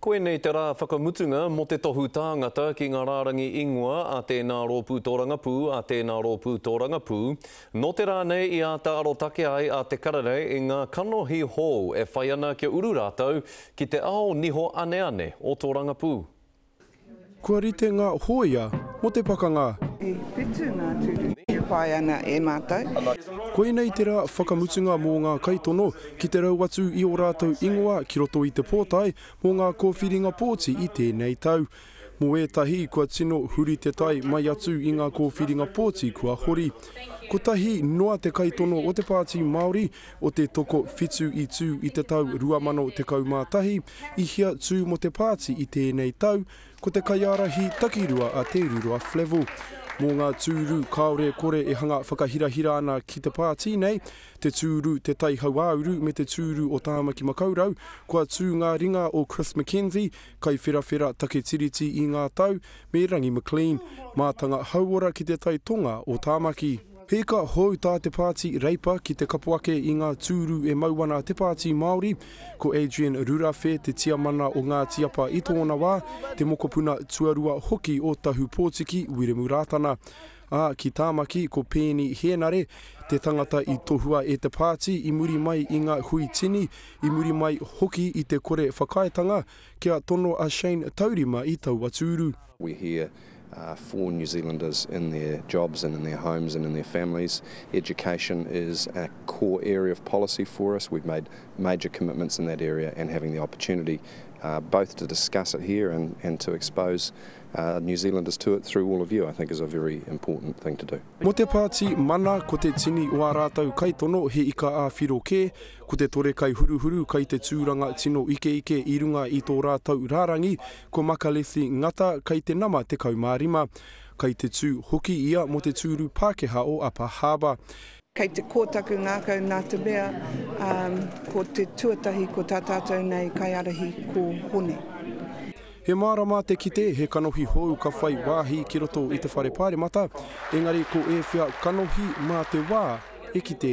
Koinei te rā whakamutunga mō te tohu tāngata ki ngā rārangi ingoa a tēnā rōpū tōrangapū, a tēnā rōpū tōrangapū. Nō te rā nei i āta arotake ai a Te Karere i ngā kanohi hou e whai ana kia uru rātou ki te ao niho aneane o tōrangapū. Kua rite nga hoia mo te pakanga. I whitu nga turu e pai ana e matou. Koinei te ra whakamutunga mo nga kaitono ki te rau atu i o ratou ingoa ki roto i te potae mo nga kowhiringa poti i tenei tau. Mo etahi kua tino huri te tai mai atu i nga kowhiringa poti kua hori. Kotahi noa te kaitono o te Pāti Māori o te toko whitu i tu i te tau 2011, I hia tū mō te pāti i tēnei tau, ko te kaiārahi takirua a Te Rurua Flavell. Mō ngā tūru kāore e kore e hanga whakahirahira ana ki te pāti nei, te tūru Te Tai Hauāuru me te tūru o Tāmaki Makaurau, kua tū ngā ringa o Chris McKenzie, kaiwherawhera take Tiriti i ngā tau, me Rangi McLean, mātanga hauora ki Te Tai Tonga o Tāmaki. He ika hou tā te Pāti Reipa ki te kapo ake i ngā tūru e mau ana te Pāti Māori. Ko Adrian Rurawhe te tiamana o Ngāti Apa i tōna wā, te mokopuna tuarua hoki o Tahu Pōtiki, Wiremu Rātana. Ā, ki Tāmaki, ko Peeni Hēnare te tangata i tohua e te Pāti i muri mai i ngā hui tini, i muri mai hoki i te kore whakaaetanga, kia tono a Shane Taurima i taua tūru. We're here uh, for New Zealanders in their jobs and in their homes and in their families. Education is a core area of policy for us. We've made major commitments in that area and having the opportunity uh, both to discuss it here and, and to expose uh, New Zealanders to it through all of you, I think is a very important thing to do. Mō te Pāti Mana, ko te tini o ā rātou kaitono he ika ā-whiro kē, ko te tore kai huruhuru kai te tūranga tino ikeike i runga i tō rātou rārangi, ko Makalithi Ngata kai te nama 15. Kai te tū hoki ia mō te tūru Pākehā o Upper Harbour. Kei te kō taku ngākau nā te mea, ko te tuatahi ko tā tātou nei kaiārahi ko Hone. He mārama te kite he kanohi hou ka whai wāhi ki roto i te whare pāremata, engari ko ēwhea kanohi mā te wā e kite.